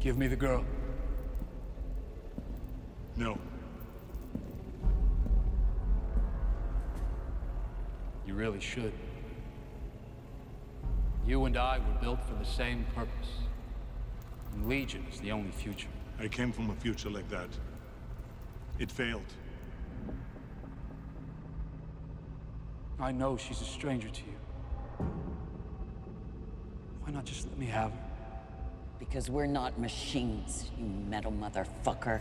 Give me the girl. No. You really should. You and I were built for the same purpose. And Legion is the only future. I came from a future like that. It failed. I know she's a stranger to you. Why not just let me have her? Because we're not machines, you metal motherfucker.